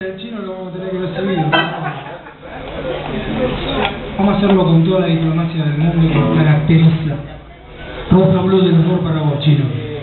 El chino lo vamos a tener que recibir. Vamos a hacerlo con toda la diplomacia del mundo que nos caracteriza. Rosa Blue de mejor para vos, chino. Eh,